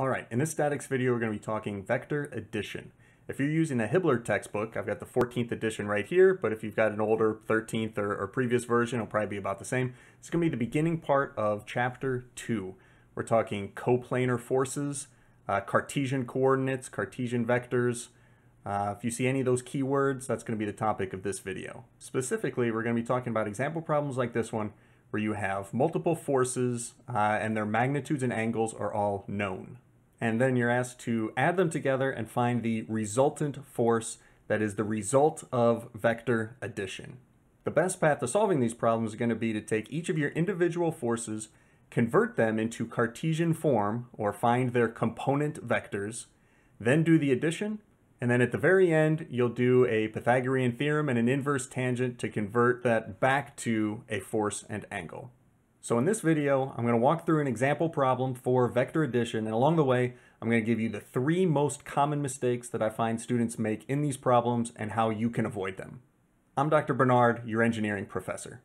All right, in this statics video, we're going to be talking vector addition. If you're using a Hibbeler textbook, I've got the 14th edition right here, but if you've got an older 13th or, or previous version, it'll probably be about the same. It's going to be the beginning part of chapter 2. We're talking coplanar forces, uh, Cartesian coordinates, Cartesian vectors. Uh, if you see any of those keywords, that's going to be the topic of this video. Specifically, we're going to be talking about example problems like this one, where you have multiple forces uh, and their magnitudes and angles are all known and then you're asked to add them together and find the resultant force that is the result of vector addition. The best path to solving these problems is going to be to take each of your individual forces, convert them into Cartesian form, or find their component vectors, then do the addition, and then at the very end, you'll do a Pythagorean theorem and an inverse tangent to convert that back to a force and angle. So in this video, I'm going to walk through an example problem for vector addition, and along the way, I'm going to give you the three most common mistakes that I find students make in these problems and how you can avoid them. I'm Dr. Bernard, your engineering professor.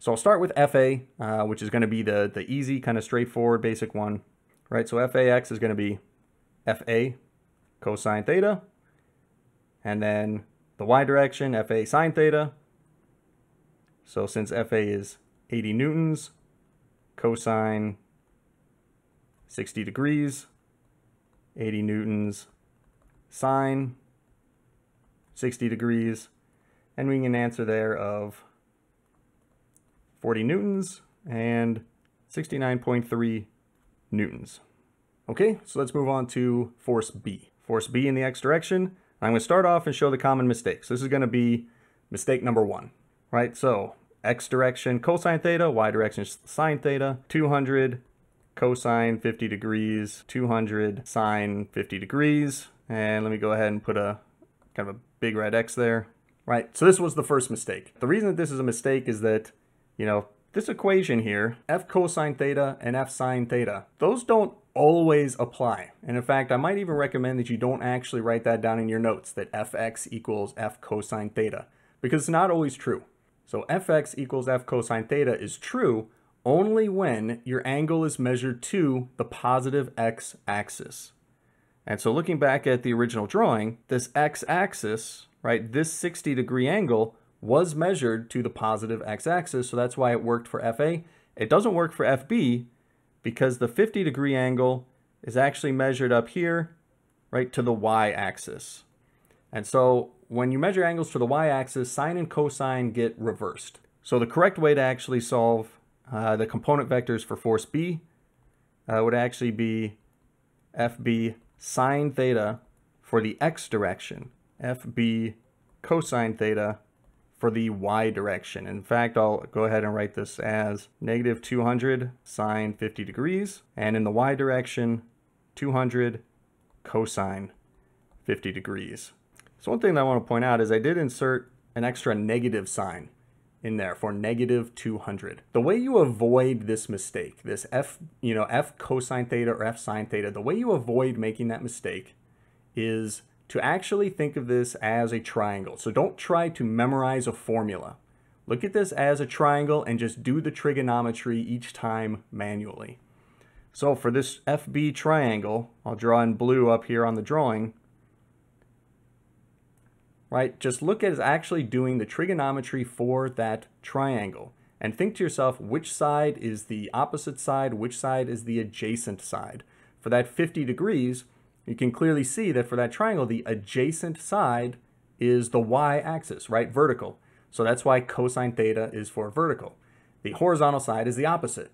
So I'll start with FA, uh, which is going to be the, the easy, kind of straightforward, basic one. Right, so FAX is going to be FA cosine theta. And then the y direction, FA sine theta. So since FA is 80 newtons, cosine 60 degrees, 80 newtons sine 60 degrees, and we can answer there of 40 newtons and 69.3 newtons. Okay, so let's move on to force B. Force B in the x direction. I'm going to start off and show the common mistakes. This is going to be mistake number one, right? So x direction cosine theta, y direction sine theta, 200 cosine 50 degrees, 200 sine 50 degrees. And let me go ahead and put a kind of a big red X there. Right, so this was the first mistake. The reason that this is a mistake is that, you know, this equation here, f cosine theta and f sine theta, those don't always apply. And in fact, I might even recommend that you don't actually write that down in your notes, that fx equals f cosine theta, because it's not always true. So fx equals f cosine theta is true only when your angle is measured to the positive x-axis. And so looking back at the original drawing, this x-axis, right, this 60 degree angle was measured to the positive x-axis, so that's why it worked for FA. It doesn't work for FB because the 50 degree angle is actually measured up here, right, to the y-axis. And so when you measure angles to the y-axis, sine and cosine get reversed. So the correct way to actually solve uh, the component vectors for force B uh, would actually be FB sine theta for the x direction, FB cosine theta for the y direction. In fact, I'll go ahead and write this as negative 200 sine 50 degrees, and in the y direction, 200 cosine 50 degrees. So one thing that I want to point out is I did insert an extra negative sign in there for negative 200. The way you avoid this mistake, this f, you know, f cosine theta or f sine theta, the way you avoid making that mistake is to actually think of this as a triangle. So don't try to memorize a formula. Look at this as a triangle and just do the trigonometry each time manually. So for this FB triangle, I'll draw in blue up here on the drawing, right? Just look at actually doing the trigonometry for that triangle and think to yourself which side is the opposite side, which side is the adjacent side. For that 50 degrees, you can clearly see that for that triangle, the adjacent side is the y-axis, right? Vertical. So that's why cosine theta is for vertical. The horizontal side is the opposite.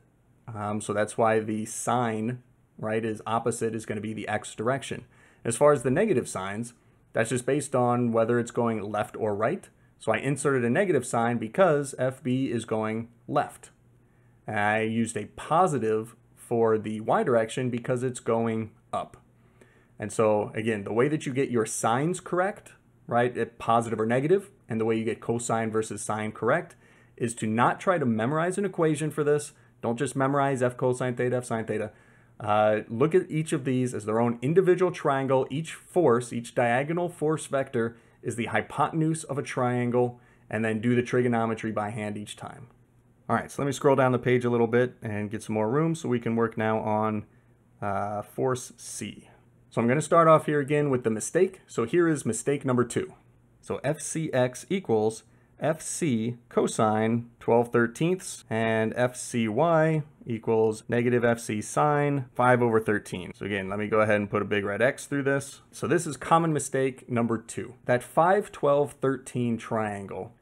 Um, so that's why the sine, right, is opposite is going to be the x direction. As far as the negative signs, that's just based on whether it's going left or right. So I inserted a negative sign because FB is going left. I used a positive for the y direction because it's going up. And so again, the way that you get your signs correct, right, positive or negative, and the way you get cosine versus sine correct is to not try to memorize an equation for this. Don't just memorize f cosine theta, f sine theta. Uh, look at each of these as their own individual triangle. Each force, each diagonal force vector is the hypotenuse of a triangle, and then do the trigonometry by hand each time. All right, so let me scroll down the page a little bit and get some more room so we can work now on uh, force C. So I'm going to start off here again with the mistake. So here is mistake number two. So FCX equals FC cosine 12 thirteenths and FCY equals negative FC sine 5 over 13. So again, let me go ahead and put a big red X through this. So this is common mistake number two. That 5, 12, 13 triangle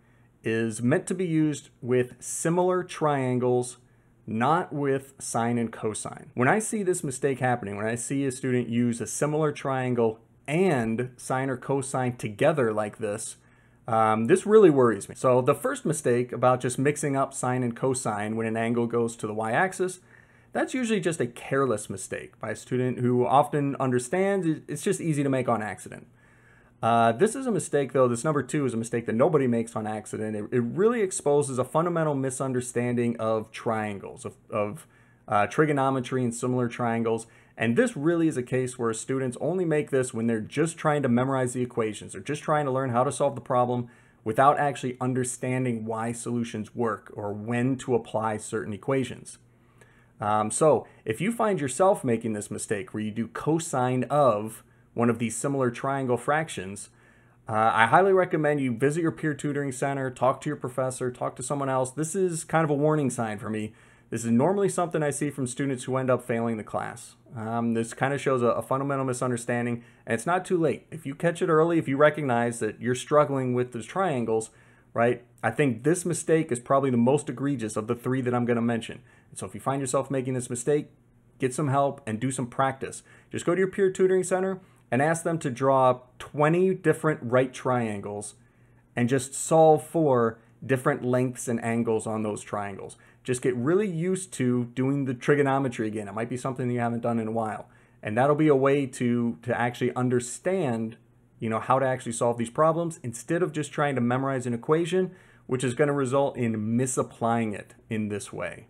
is meant to be used with similar triangles not with sine and cosine. When I see this mistake happening, when I see a student use a similar triangle and sine or cosine together like this, um, this really worries me. So the first mistake about just mixing up sine and cosine when an angle goes to the y-axis, that's usually just a careless mistake by a student who often understands it's just easy to make on accident. Uh, this is a mistake, though. This number two is a mistake that nobody makes on accident. It, it really exposes a fundamental misunderstanding of triangles, of, of uh, trigonometry and similar triangles. And this really is a case where students only make this when they're just trying to memorize the equations. They're just trying to learn how to solve the problem without actually understanding why solutions work or when to apply certain equations. Um, so if you find yourself making this mistake where you do cosine of one of these similar triangle fractions, uh, I highly recommend you visit your peer tutoring center, talk to your professor, talk to someone else. This is kind of a warning sign for me. This is normally something I see from students who end up failing the class. Um, this kind of shows a, a, fundamental misunderstanding, and it's not too late. If you catch it early, if you recognize that you're struggling with those triangles, right, I think this mistake is probably the most egregious of the three that I'm going to mention. So if you find yourself making this mistake, get some help and do some practice. Just go to your peer tutoring center and ask them to draw 20 different right triangles and just solve for different lengths and angles on those triangles. Just get really used to doing the trigonometry again. It might be something you haven't done in a while. And that'll be a way to, to actually understand you know, how to actually solve these problems instead of just trying to memorize an equation, which is going to result in misapplying it in this way.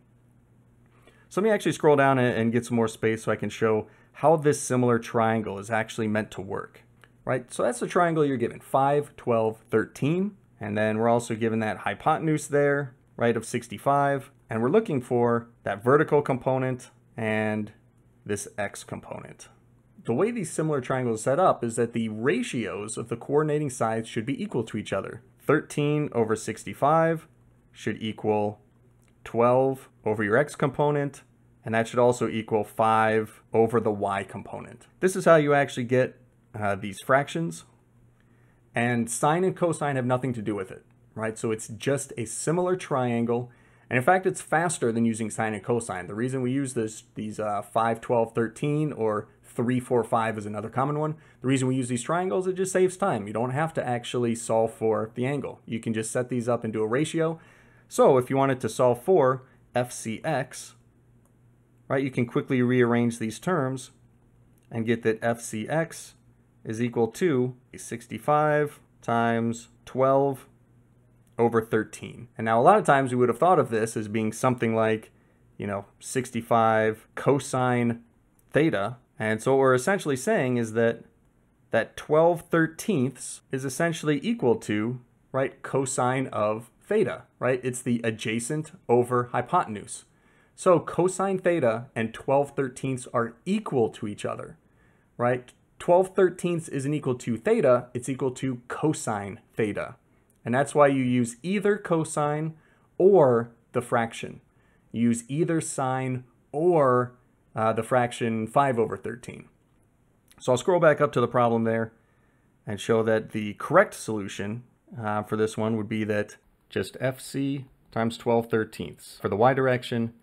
So let me actually scroll down and get some more space so I can show how this similar triangle is actually meant to work, right? So that's the triangle you're given, 5, 12, 13. And then we're also given that hypotenuse there, right, of 65. And we're looking for that vertical component and this x component. The way these similar triangles set up is that the ratios of the coordinating sides should be equal to each other. 13 over 65 should equal 12 over your x component and that should also equal 5 over the y component. This is how you actually get uh, these fractions, and sine and cosine have nothing to do with it, right? So it's just a similar triangle, and in fact, it's faster than using sine and cosine. The reason we use this, these uh, 5, 12, 13, or 3, 4, 5 is another common one. The reason we use these triangles, it just saves time. You don't have to actually solve for the angle. You can just set these up and do a ratio. So if you wanted to solve for FCX, right, you can quickly rearrange these terms and get that FCX is equal to 65 times 12 over 13. And now a lot of times we would have thought of this as being something like, you know, 65 cosine theta. And so what we're essentially saying is that that 12 thirteenths is essentially equal to, right, cosine of theta, right? It's the adjacent over hypotenuse. So cosine theta and 12 thirteenths are equal to each other, right? 12 thirteenths isn't equal to theta, it's equal to cosine theta. And that's why you use either cosine or the fraction. You use either sine or uh, the fraction 5 over 13. So I'll scroll back up to the problem there and show that the correct solution uh, for this one would be that just FC times 12 thirteenths. For the y direction,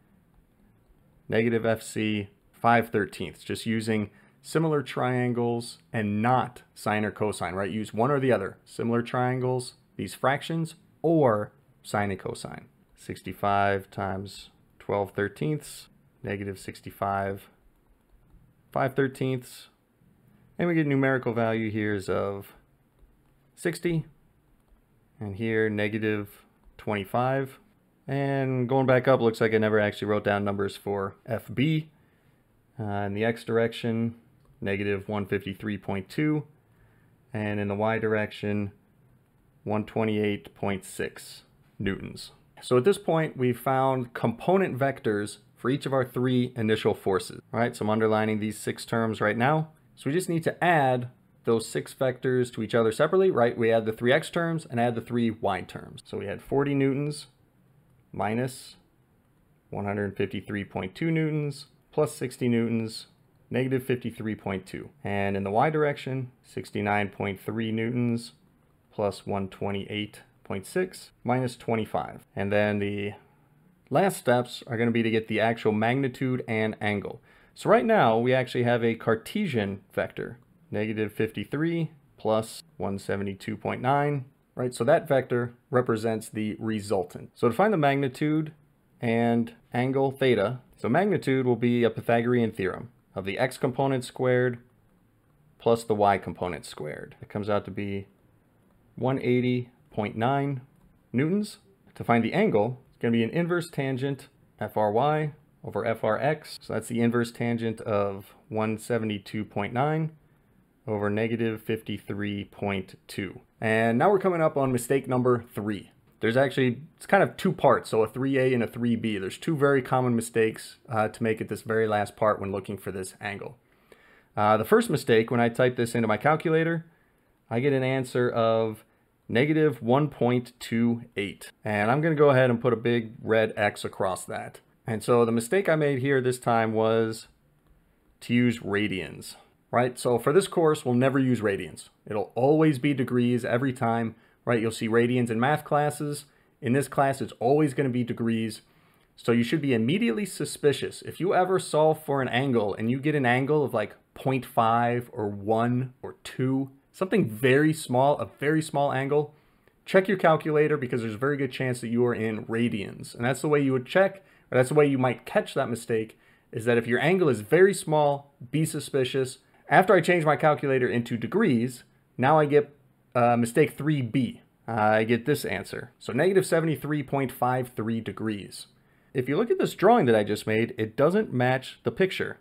negative FC 5 thirteenths, just using similar triangles and not sine or cosine, right? Use one or the other. Similar triangles, these fractions, or sine and cosine. 65 times 12 thirteenths, negative 65 5 thirteenths. And we get numerical value here is of 60. And here, negative 25. And going back up, looks like I never actually wrote down numbers for FB. Uh, in the X direction, negative 153.2. And in the Y direction, 128.6 newtons. So at this point, we've found component vectors for each of our three initial forces. All right, so I'm underlining these six terms right now. So we just need to add those six vectors to each other separately, right? We add the three x terms and add the three y terms. So we had 40 newtons minus 153.2 newtons plus 60 newtons negative 53.2. And in the y direction, 69.3 newtons plus 128.6 minus 25. And then the last steps are going to be to get the actual magnitude and angle. So right now we actually have a Cartesian vector, negative 53 plus 172.9, right? So that vector represents the resultant. So to find the magnitude and angle theta, so magnitude will be a Pythagorean theorem of the x component squared plus the y component squared. It comes out to be 180.9 newtons. To find the angle, it's going to be an inverse tangent FRY over FRX. So that's the inverse tangent of 172.9 over negative 53.2. And now we're coming up on mistake number three. There's actually, it's kind of two parts, so a 3A and a 3B. There's two very common mistakes uh, to make at this very last part when looking for this angle. Uh, the first mistake, when I type this into my calculator, I get an answer of negative 1.28. And I'm to go ahead and put a big red X across that. And so the mistake I made here this time was to use radians, right? So for this course, we'll never use radians. It'll always be degrees every time, right? You'll see radians in math classes. In this class, it's always going to be degrees. So you should be immediately suspicious. If you ever solve for an angle and you get an angle of like 0.5 or 1 or 2, something very small, a very small angle, check your calculator because there's a very good chance that you are in radians. And that's the way you would check or that's the way you might catch that mistake, is that if your angle is very small, be suspicious. After I change my calculator into degrees, now I get uh, mistake 3b. Uh, I get this answer. So negative 73.53 degrees. If you look at this drawing that I just made, it doesn't match the picture.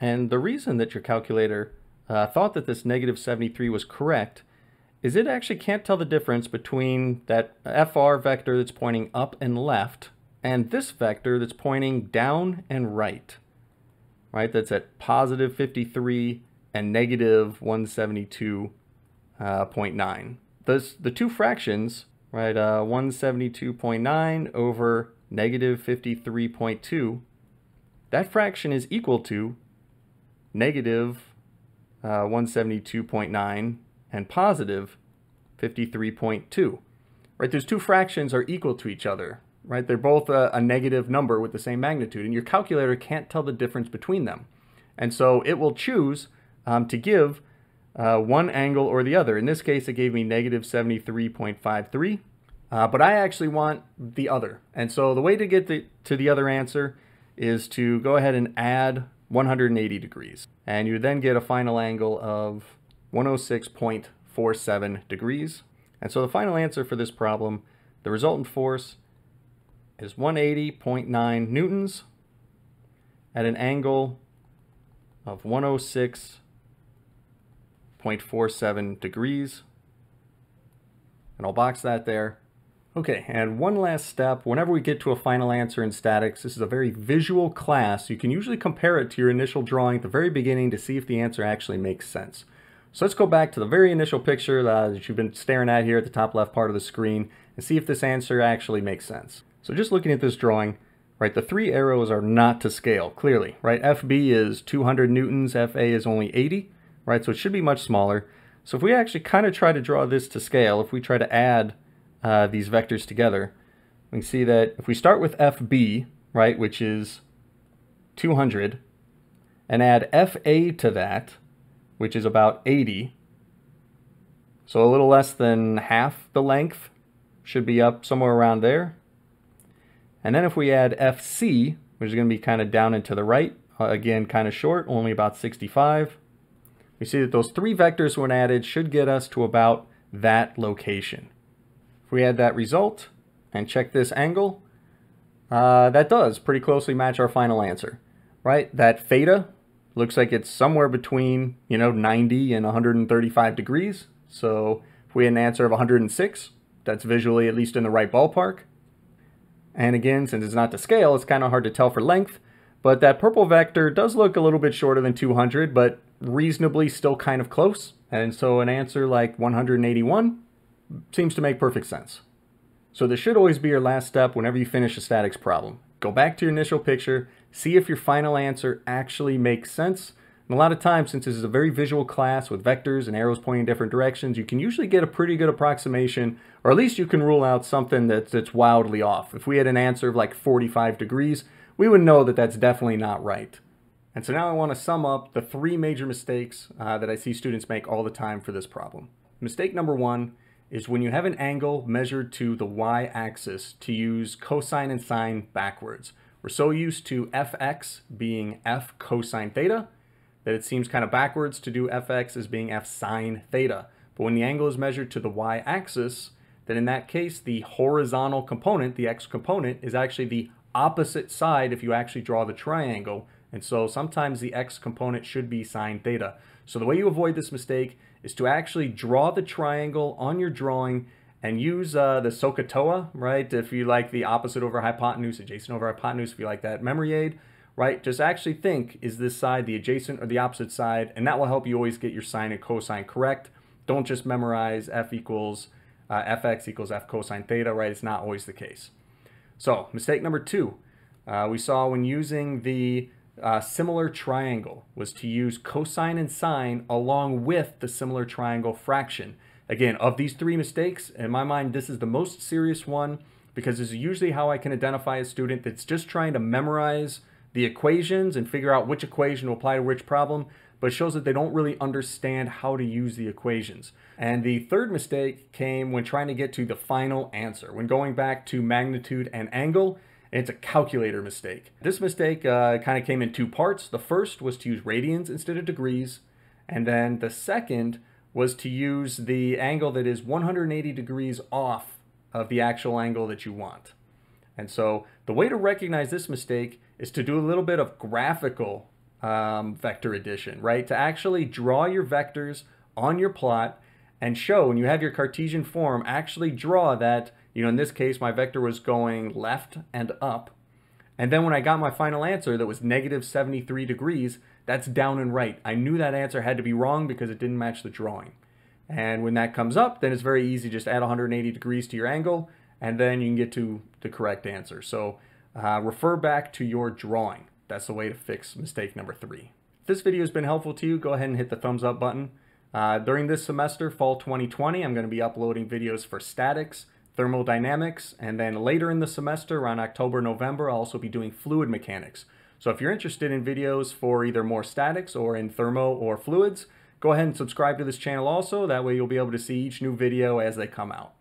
And the reason that your calculator uh, thought that this negative 73 was correct is it actually can't tell the difference between that FR vector that's pointing up and left and this vector that's pointing down and right, right? That's at positive 53 and negative 172.9. Uh, the two fractions, right, uh, 172.9 over negative 53.2, that fraction is equal to negative, uh, 172.9 and positive 53.2. Right, those two fractions are equal to each other right? They're both a, a, negative number with the same magnitude, and your calculator can't tell the difference between them. And so it will choose um, to give uh, one angle or the other. In this case, it gave me negative 73.53, uh, but I actually want the other. And so the way to get the, to the other answer is to go ahead and add 180 degrees. And you then get a final angle of 106.47 degrees. And so the final answer for this problem, the resultant force is 180.9 newtons at an angle of 106.47 degrees. And I'll box that there. Okay, and one last step. Whenever we get to a final answer in statics, this is a very visual class. You can usually compare it to your initial drawing at the very beginning to see if the answer actually makes sense. So let's go back to the very initial picture uh, that you've been staring at here at the top left part of the screen and see if this answer actually makes sense. So just looking at this drawing, right, the three arrows are not to scale, clearly, right? FB is 200 newtons, FA is only 80, right? So it should be much smaller. So if we actually kind of try to draw this to scale, if we try to add uh, these vectors together, we can see that if we start with FB, right, which is 200, and add FA to that, which is about 80, so a little less than half the length, should be up somewhere around there. And then if we add FC, which is going to be kind of down and to the right, uh, again, kind of short, only about 65, we see that those three vectors when added should get us to about that location. If we add that result and check this angle, uh, that does pretty closely match our final answer, right? That theta looks like it's somewhere between, you know, 90 and 135 degrees. So if If we had an answer of 106, that's visually at least in the right ballpark. And again, since it's not to scale, it's kind of hard to tell for length, but that purple vector does look a little bit shorter than 200, but reasonably still kind of close. And so an answer like 181 seems to make perfect sense. So this should always be your last step whenever you finish a statics problem. Go back to your initial picture, see if your final answer actually makes sense. And a lot of times, since this is a very visual class with vectors and arrows pointing in different directions, you can usually get a pretty good approximation, or at least you can rule out something that's, that's wildly off. If we had an answer of like 45 degrees, we would know that that's definitely not right. And so now I want to sum up the three major mistakes uh, that I see students make all the time for this problem. Mistake number one is when you have an angle measured to the y-axis to use cosine and sine backwards. We're so used to fx being f cosine theta that it seems kind of backwards to do fx as being f sine theta. But when the angle is measured to the y-axis, then in that case, the horizontal component, the x component, is actually the opposite side if you actually draw the triangle. And so sometimes the x component should be sine theta. So the way you avoid this mistake is to actually draw the triangle on your drawing and use uh, the SOHCAHTOA, right? If you like the opposite over hypotenuse, adjacent over hypotenuse, if you like that memory aid, right? Just actually think, is this side the adjacent or the opposite side? And that will help you always get your sine and cosine correct. Don't just memorize f equals uh, fx equals f cosine theta, right? It's not always the case. So mistake number two, uh, we saw when using the uh, similar triangle was to use cosine and sine along with the similar triangle fraction. Again, of these three mistakes, in my mind, this is the most serious one because this is usually how I can identify a student that's just trying to memorize the equations and figure out which equation will apply to which problem, but shows that they don't really understand how to use the equations. And the third mistake came when trying to get to the final answer. When going back to magnitude and angle, it's a calculator mistake. This mistake uh, kind of came in two parts. The first was to use radians instead of degrees, and then the second was to use the angle that is 180 degrees off of the actual angle that you want. And so the way to recognize this mistake is to do a little bit of graphical um, vector addition, right? To actually draw your vectors on your plot and show when you have your Cartesian form, actually draw that you know, in this case, my vector was going left and up. And then when I got my final answer that was negative 73 degrees, that's down and right. I knew that answer had to be wrong because it didn't match the drawing. And when that comes up, then it's very easy. Just add 180 degrees to your angle, and then you can get to the correct answer. So uh, refer back to your drawing. That's the way to fix mistake number three. If this video has been helpful to you, go ahead and hit the thumbs up button. Uh, during this semester, fall 2020, I'm going to be uploading videos for statics, thermodynamics, and then later in the semester, around October, November, I'll also be doing fluid mechanics. So if you're interested in videos for either more statics or in thermo or fluids, go ahead and subscribe to this channel also. That way you'll be able to see each new video as they come out.